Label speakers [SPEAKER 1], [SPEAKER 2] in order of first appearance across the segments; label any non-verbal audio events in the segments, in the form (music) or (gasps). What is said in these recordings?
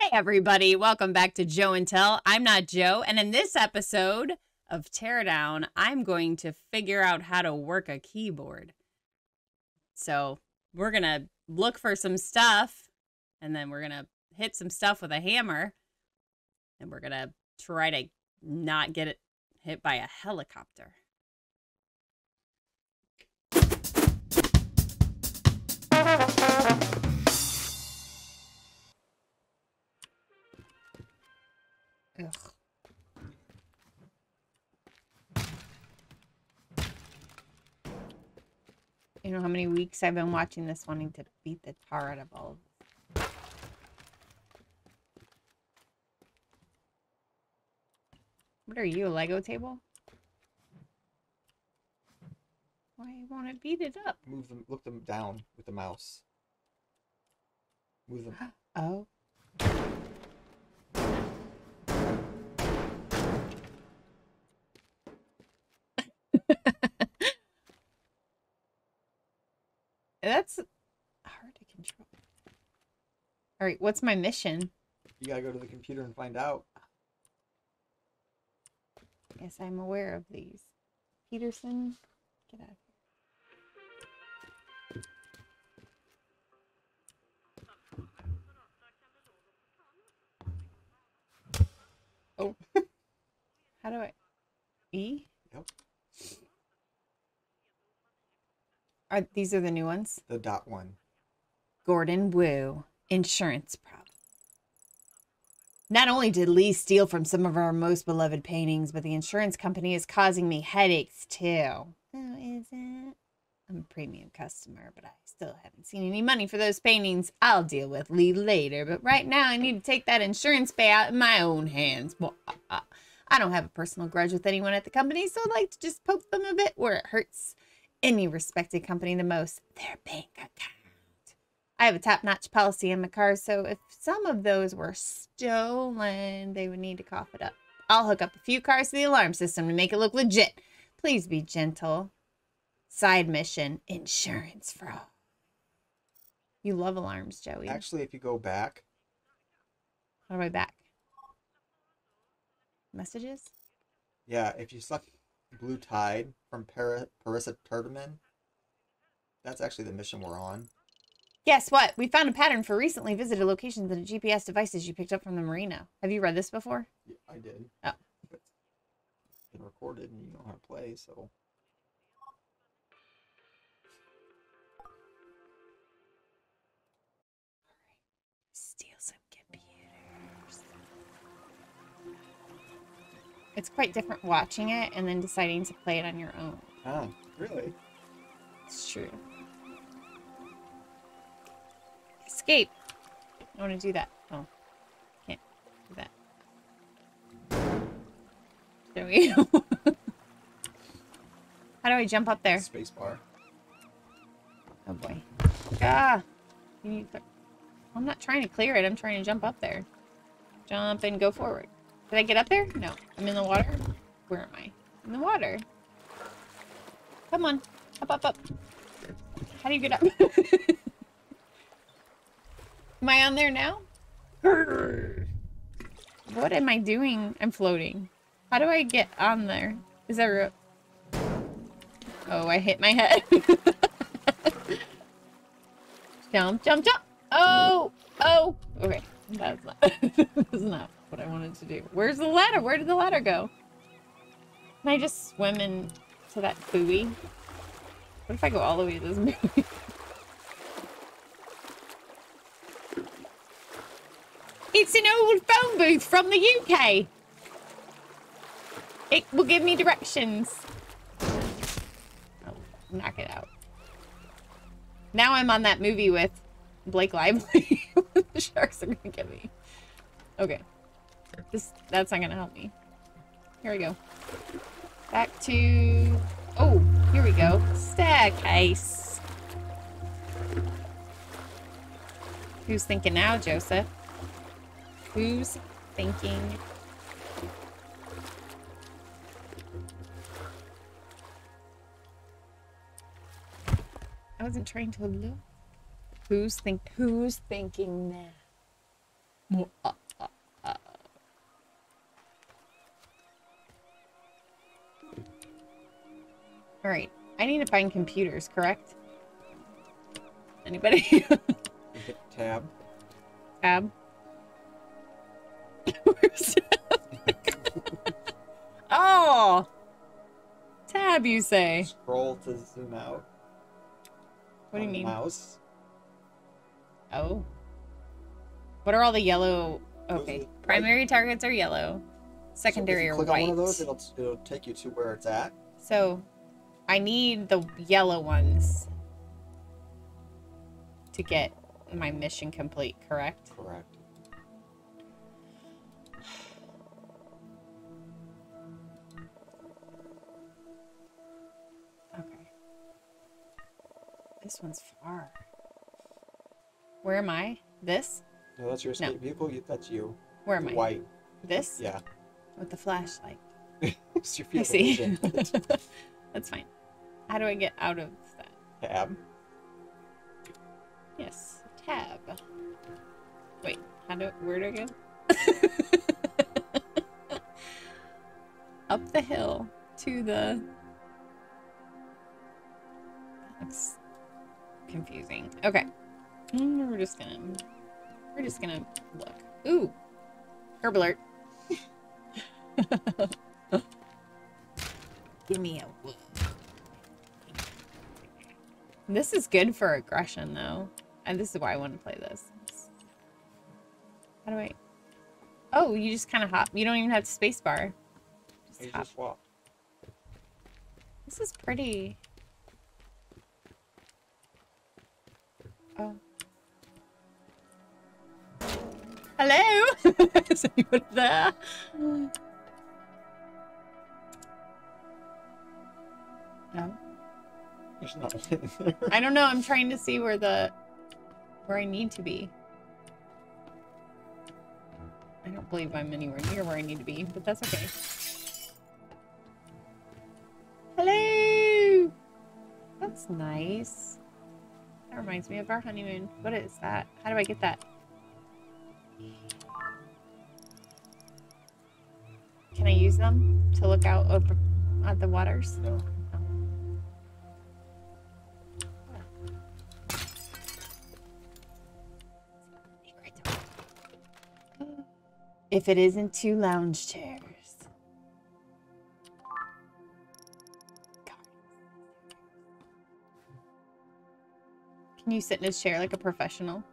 [SPEAKER 1] Hey, everybody. Welcome back to Joe and Tell. I'm not Joe. And in this episode of Teardown, I'm going to figure out how to work a keyboard. So we're going to look for some stuff and then we're going to hit some stuff with a hammer and we're going to try to not get it hit by a helicopter. You know how many weeks I've been watching this wanting to beat the tar out of all of. What are you, a Lego table? Why won't it beat it up?
[SPEAKER 2] Move them, look them down with the mouse. Move them. (gasps)
[SPEAKER 1] Oh. (laughs) That's hard to control. All right, what's my mission?
[SPEAKER 2] You gotta go to the computer and find out.
[SPEAKER 1] Yes, I'm aware of these. Peterson, get out of here. Oh. (laughs) How do I? E? Are these are the new ones?
[SPEAKER 2] The dot one.
[SPEAKER 1] Gordon Woo, insurance problem. Not only did Lee steal from some of our most beloved paintings, but the insurance company is causing me headaches too. Oh, is it? I'm a premium customer, but I still haven't seen any money for those paintings. I'll deal with Lee later, but right now I need to take that insurance payout in my own hands. Well, uh, uh, I don't have a personal grudge with anyone at the company, so I'd like to just poke them a bit where it hurts any respected company the most their bank account. I have a top notch policy in my car, so if some of those were stolen, they would need to cough it up. I'll hook up a few cars to the alarm system to make it look legit. Please be gentle. Side mission insurance fraud. You love alarms, Joey.
[SPEAKER 2] Actually, if you go back,
[SPEAKER 1] How do I back? Messages?
[SPEAKER 2] yeah, if you select Blue Tide from Para, Parisa Terdiman, that's actually the mission we're on.
[SPEAKER 1] Guess what? We found a pattern for recently visited locations and GPS devices you picked up from the marina. Have you read this before?
[SPEAKER 2] Yeah, I did.
[SPEAKER 1] Oh.
[SPEAKER 2] It's been recorded and you know how to play, so.
[SPEAKER 1] It's quite different watching it and then deciding to play it on your own.
[SPEAKER 2] Ah, really?
[SPEAKER 1] It's true. Escape. I want to do that. Oh, can't do that. There we go. (laughs) How do I jump up there?
[SPEAKER 2] Spacebar.
[SPEAKER 1] Oh boy. Ah! You need. I'm not trying to clear it. I'm trying to jump up there. Jump and go forward. Did I get up there? No. I'm in the water. Where am I? In the water. Come on. Up, up, up. How do you get up? (laughs) am I on there now? What am I doing? I'm floating. How do I get on there? Is that real? Oh, I hit my head. (laughs) jump, jump, jump. Oh, oh. Okay, that's not, (laughs) that's not what I wanted to do. Where's the ladder? Where did the ladder go? Can I just swim into that buoy? What if I go all the way to this buoy? (laughs) It's an old phone booth from the UK. It will give me directions. Oh, knock it out. Now I'm on that movie with Blake Lively. (laughs) the sharks are gonna get me. Okay. This that's not gonna help me. Here we go. Back to Oh, here we go. Staircase. Who's thinking now, Joseph? Who's thinking I wasn't trying to look. Who's think who's thinking now? Uh, uh, All right. I need to find computers, correct? Anybody? (laughs)
[SPEAKER 2] Tab.
[SPEAKER 1] Tab. (laughs) Where's tab? (laughs) oh! Tab, you say?
[SPEAKER 2] Scroll to zoom out.
[SPEAKER 1] What do you mean?
[SPEAKER 2] Mouse.
[SPEAKER 1] Oh. What are all the yellow? Okay. Primary targets are yellow.
[SPEAKER 2] So
[SPEAKER 1] Secondary
[SPEAKER 2] you
[SPEAKER 1] are
[SPEAKER 2] click
[SPEAKER 1] white.
[SPEAKER 2] on one of those, it'll it'll take you to where it's at.
[SPEAKER 1] So, I need the yellow ones to get my mission complete, correct?
[SPEAKER 2] Correct.
[SPEAKER 1] Okay. This one's far. Where am I? This?
[SPEAKER 2] No, that's your escape vehicle. You, that's you.
[SPEAKER 1] Where am I?
[SPEAKER 2] White.
[SPEAKER 1] This?
[SPEAKER 2] Yeah.
[SPEAKER 1] With the flashlight. (laughs)
[SPEAKER 2] It's your
[SPEAKER 1] I see. (laughs) That's fine. How do I get out of that?
[SPEAKER 2] tab.
[SPEAKER 1] Yes, tab. Wait, how do where do I go? (laughs) Up the hill to the. That's confusing. Okay, Mm, we're just gonna we're just gonna look. Ooh, herb alert. (laughs) Give me a whoop. This is good for aggression, though. And this is why I want to play this. How do I... Oh, you just kind of hop. You don't even have to spacebar. Just
[SPEAKER 2] You
[SPEAKER 1] hop.
[SPEAKER 2] just walk.
[SPEAKER 1] This is pretty. Oh. Hello? (laughs) is anyone there? (gasps) (laughs)
[SPEAKER 2] There's nothing there.
[SPEAKER 1] I don't know. I'm trying to see where the where I need to be. I don't believe I'm anywhere near where I need to be, but that's okay. Hello. That's nice. That reminds me of our honeymoon. What is that? How do I get that? Can I use them to look out over at the waters?
[SPEAKER 2] No.
[SPEAKER 1] If it isn't two lounge chairs. Can you sit in his chair like a professional?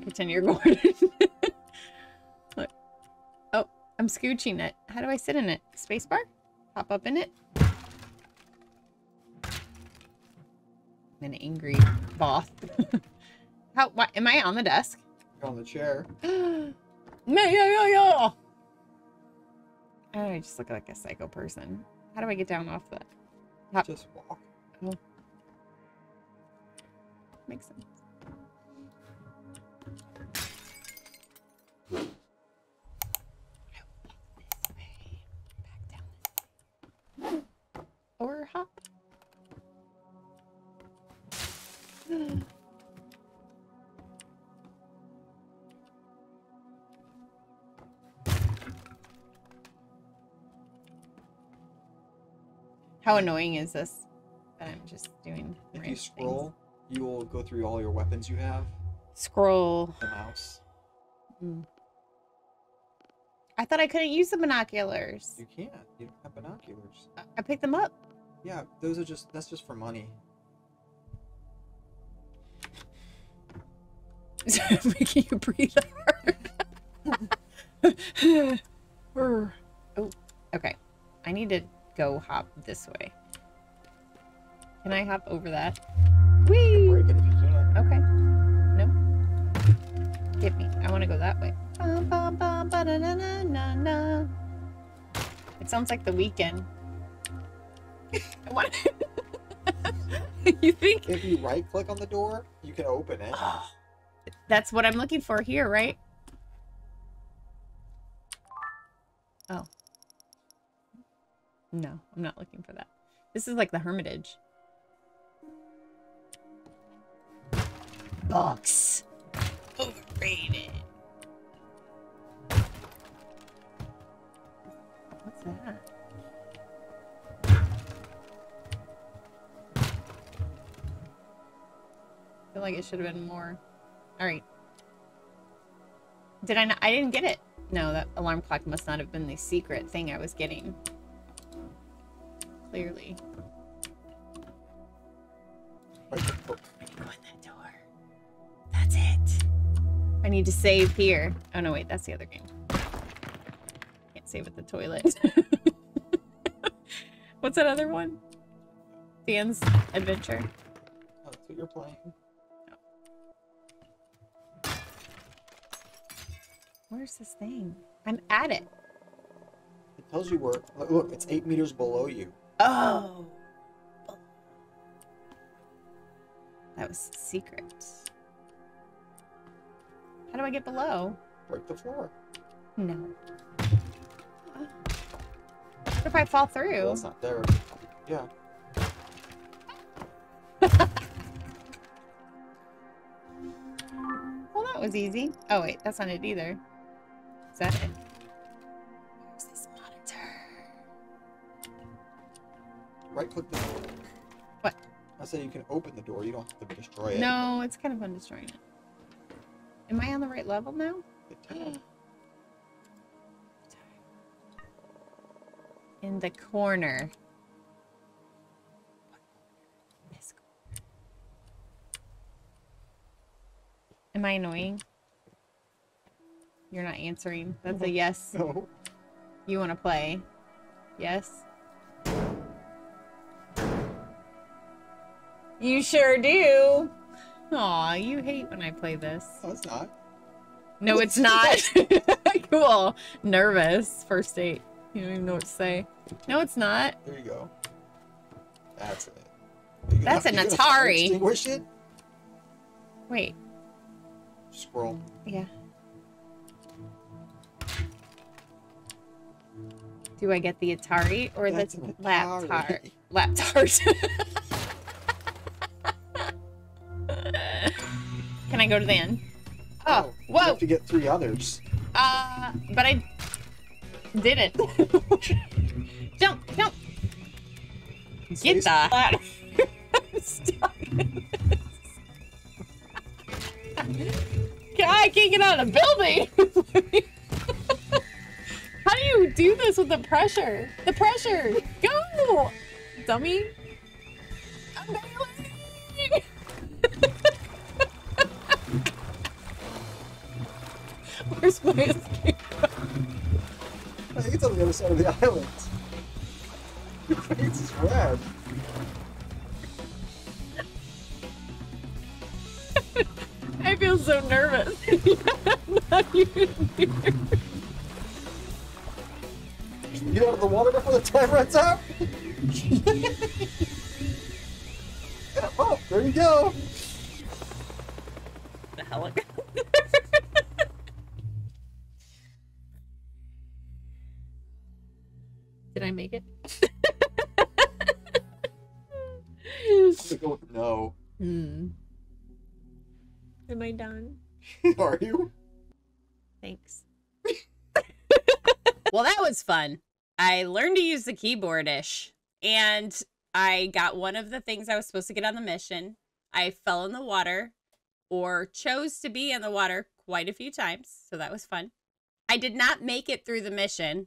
[SPEAKER 1] Pretend you're (laughs) Gordon. Look. Oh, I'm scooching it. How do I sit in it? Spacebar? Pop up in it? I'm an angry boss. (laughs) How? What? Am I on the desk?
[SPEAKER 2] You're on the chair. (gasps) (gasps)
[SPEAKER 1] yeah, yeah, yeah. I just look like a psycho person. How do I get down off the Hop.
[SPEAKER 2] Just walk.
[SPEAKER 1] Makes sense. How annoying is this that I'm just doing?
[SPEAKER 2] If you
[SPEAKER 1] random things?
[SPEAKER 2] scroll, you will go through all your weapons you have.
[SPEAKER 1] Scroll.
[SPEAKER 2] The mouse. Hmm.
[SPEAKER 1] I thought I couldn't use the binoculars.
[SPEAKER 2] You can't. You don't have binoculars.
[SPEAKER 1] I- I picked them up.
[SPEAKER 2] Yeah, those are just. That's just for money. (laughs)
[SPEAKER 1] Making you breathe hard? (laughs) (laughs) oh, okay. I need to go hop this way. Can I hop over that? Whee!
[SPEAKER 2] Break it if you can.
[SPEAKER 1] Okay. No. Get me. I want to go that way. It sounds like the weekend. (laughs) Want. (laughs) you think?
[SPEAKER 2] If you right click on the door, you can open it.
[SPEAKER 1] Oh, (sighs) that's what I'm looking for here, right? Oh. No, I'm not looking for that. This is like the Hermitage. Box. Overrated. What's that? I feel like it should have been more. All right. Did I not? I didn't get it. No, that alarm clock must not have been the secret thing I was getting. Clearly.
[SPEAKER 2] Right, oh,
[SPEAKER 1] Go in that door. That's it. I need to save here. Oh no, wait, that's the other game. Can't save at the toilet. (laughs) What's that other one? Dan's Adventure.
[SPEAKER 2] oh, that's what you're playing.
[SPEAKER 1] Where's this thing? I'm at it.
[SPEAKER 2] It tells you where. Look, look, it's eight meters below you.
[SPEAKER 1] Oh. That was secret. How do I get below?
[SPEAKER 2] Break the floor.
[SPEAKER 1] No. What if I fall through?
[SPEAKER 2] Well, that's not there. Yeah. (laughs)
[SPEAKER 1] Well, that was easy. Oh, wait, that's not it either. Is that it?
[SPEAKER 2] Right click the door.
[SPEAKER 1] What?
[SPEAKER 2] I say you can open the door. You don't have to destroy it.
[SPEAKER 1] No, it's kind of fun destroying it. Am I on the right level now? (gasps) In the corner. Corner. Am I annoying? You're not answering. That's a (laughs) yes.
[SPEAKER 2] No.
[SPEAKER 1] You want to play? Yes. You sure do. Aw, you hate when I play this.
[SPEAKER 2] No, it's not.
[SPEAKER 1] No, (laughs) it's not. (laughs) cool. Nervous. First date. You don't even know what to say. No, it's not.
[SPEAKER 2] There you go. That's it. Gonna-
[SPEAKER 1] That's an
[SPEAKER 2] you gonna fire
[SPEAKER 1] Atari.
[SPEAKER 2] Extinguish it.
[SPEAKER 1] Wait.
[SPEAKER 2] Scroll.
[SPEAKER 1] Yeah. Do I get the Atari or
[SPEAKER 2] That's
[SPEAKER 1] the
[SPEAKER 2] an
[SPEAKER 1] laptop?
[SPEAKER 2] Atari.
[SPEAKER 1] Laptop. (laughs) Can I go to the end? Oh,
[SPEAKER 2] You
[SPEAKER 1] whoa.
[SPEAKER 2] have to get three others.
[SPEAKER 1] Uh, but I didn't. jump, jump. Get
[SPEAKER 2] Space-
[SPEAKER 1] the (laughs) hell out of here. I'm stuck in this. I can't get out of the building. (laughs) How do you do this with the pressure? The pressure. Go, dummy. I'm bailing. Escape?
[SPEAKER 2] I think it's on the other side of the island. Your face is red.
[SPEAKER 1] I feel so nervous. (laughs) I'm not even here.
[SPEAKER 2] Get out of the water before the time runs out. (laughs) oh, there you go. (laughs) Are you?
[SPEAKER 1] Thanks. (laughs) well, that was fun. I learned to use the keyboard ish, and I got one of the things I was supposed to get on the mission. I fell in the water, or chose to be in the water quite a few times, so that was fun. I did not make it through the mission,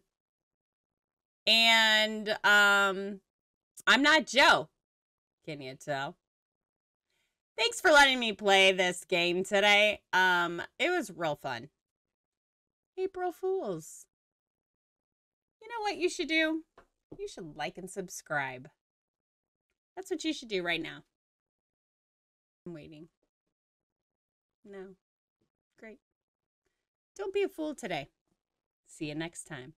[SPEAKER 1] and um, I'm not Joe. Can you tell? Thanks for letting me play this game today. Um, it was real fun. April Fools. You know what you should do? You should like and subscribe. That's what you should do right now. I'm waiting. No. Great. Don't be a fool today. See you next time.